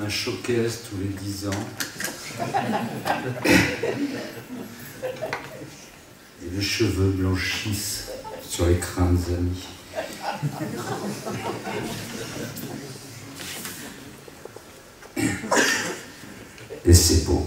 un showcase tous les dix ans. Et les cheveux blanchissent sur les crânes amis. Et c'est beau.